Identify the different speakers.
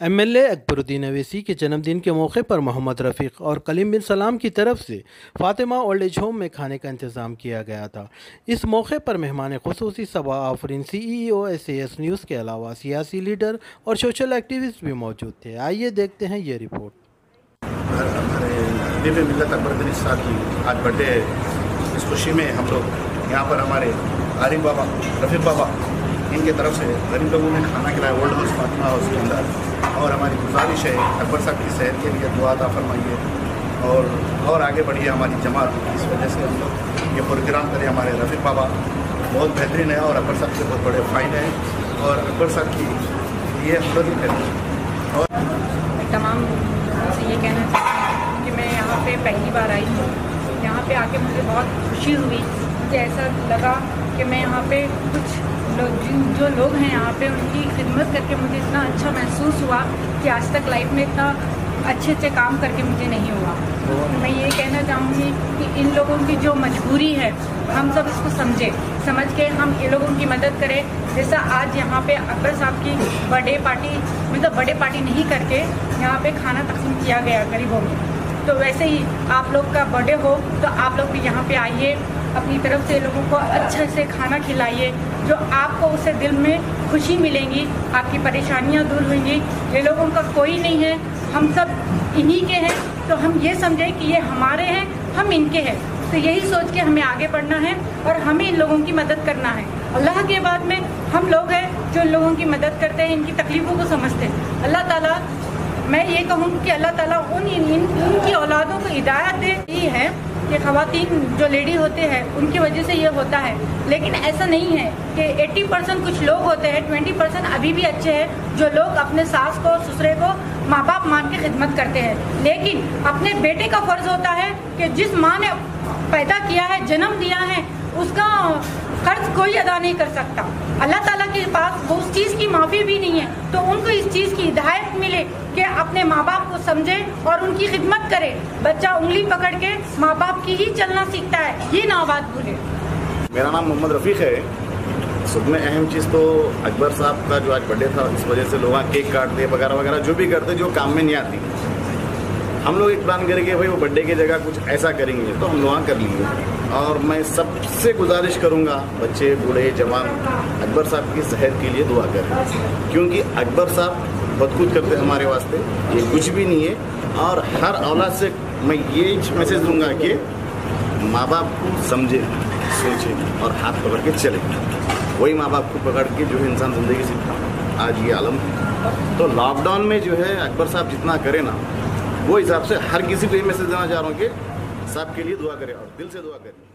Speaker 1: MLA Akbaruddin Owaisi के जन्मदिन के मौके पर मोहम्मद रफ़ीक और कलीम बिन सलाम की तरफ़ से फ़ातिमा ओल्ड एज होम में खाने का इंतज़ाम किया गया था। इस मौके पर मेहमान खसूसी Saba Afreen C E O S S news के अलावा सियासी लीडर और सोशल एक्टिविस्ट भी मौजूद थे। आइए देखते हैं ये रिपोर्ट।
Speaker 2: आज बर्थडे इस खुशी में हम लोग यहाँ पर हमारे आरिफ बाबा, रफ़ीक बाबा इनके तरफ़ से गरीब लोगों ने खाना खिलाया ओल्ड हाउस फातिमा हाउस के अंदर। और हमारी गुजारिश है, अकबर साहब की सेहत के लिए दुआ दा फरमाइए। और और आगे बढ़िए हमारी जमात। इस वजह से हम लोग ये प्रोग्राम करें हमारे रफ़ीक बाबा। बहुत बेहतरीन है और अकबर साहब के बहुत बड़े फ़ायदे हैं। और अकबर साहब की ये हम लोग
Speaker 3: और तमाम से ये कहना कि मैं यहाँ पहली बार आई हूँ। यहाँ पे आके मुझे बहुत खुशी हुई। मुझे ऐसा लगा कि मैं यहाँ पे कुछ लोग जिन, जो लोग हैं यहाँ पे, उनकी खिदमत करके मुझे इतना अच्छा महसूस हुआ कि आज तक लाइफ में इतना अच्छे अच्छे काम करके मुझे नहीं हुआ। तो मैं ये कहना चाहूँगी कि इन लोगों की जो मजबूरी है, हम सब इसको समझें। समझ के हम ये लोगों की मदद करें। जैसा आज यहाँ पे अकबर साहब की बर्थडे पार्टी मतलब बर्थडे पार्टी नहीं करके यहाँ पे खाना तकसीम किया गया गरीबों में। तो वैसे ही आप लोग का बर्थडे हो तो आप लोग भी यहाँ पे आइए। अपनी तरफ़ से लोगों को अच्छे से खाना खिलाइए जो आपको उससे दिल में खुशी मिलेंगी आपकी परेशानियाँ दूर होंगी। ये लोगों का कोई नहीं है हम सब इन्हीं के हैं। तो हम ये समझें कि ये हमारे हैं हम इनके हैं। तो यही सोच के हमें आगे बढ़ना है और हमें इन लोगों की मदद करना है। अल्लाह के बाद में हम लोग हैं जो लोगों की मदद करते हैं इनकी तकलीफ़ों को समझते हैं। अल्लाह ताला मैं ये कहूँ कि अल्लाह ताला उन इन, इन, इनकी औलादों को हिदायत दे है कि खातन जो लेडी होते हैं, उनकी वजह से ये होता है। लेकिन ऐसा नहीं है कि 80 परसेंट कुछ लोग होते हैं 20 परसेंट अभी भी अच्छे हैं, जो लोग अपने सास को, ससुरे को माँ बाप मान के खिदमत करते हैं। लेकिन अपने बेटे का फ़र्ज़ होता है कि जिस माँ ने पैदा किया है, जन्म दिया है, उसका कर्ज कोई अदा नहीं कर सकता। अल्लाह ताला के पास वो उस चीज़ की माफ़ी भी नहीं है तो उनको इस चीज़ की हिदायत मिले कि अपने माँ बाप को समझे और उनकी खिदमत करे। बच्चा उंगली पकड़ के माँ बाप की ही चलना सीखता है। ये ना बात भूले
Speaker 2: मेरा नाम मोहम्मद रफ़ीक है। सब में अहम चीज़ तो अकबर साहब का जो आज बर्थडे था, इस वजह से लोग केक काटते, वगैरह वगैरह, जो भी करते, जो काम में नहीं आती। हम लोग एक प्लान करेंगे भाई वो बर्थडे की जगह कुछ ऐसा करेंगे तो हम लोग कर लेंगे और मैं सबसे गुजारिश करूँगा, बच्चे, बूढ़े, जवान, अकबर साहब की सेहत के लिए दुआ करें। क्योंकि अकबर साहब बहुत कुछ करते हैं हमारे वास्ते। ये कुछ भी नहीं है। और हर औलाद से मैं ये मैसेज दूँगा कि माँ बाप को समझे, सोचे और हाथ पकड़ के चले। वही माँ बाप को पकड़ के जो है इंसान ज़िंदगी सीखता आज ये आलम है। तो लॉकडाउन में जो है अकबर साहब जितना करे ना, वो हिसाब से हर किसी को ये मैसेज देना चाह रहा हूँ कि सबके लिए दुआ करें और दिल से दुआ करें।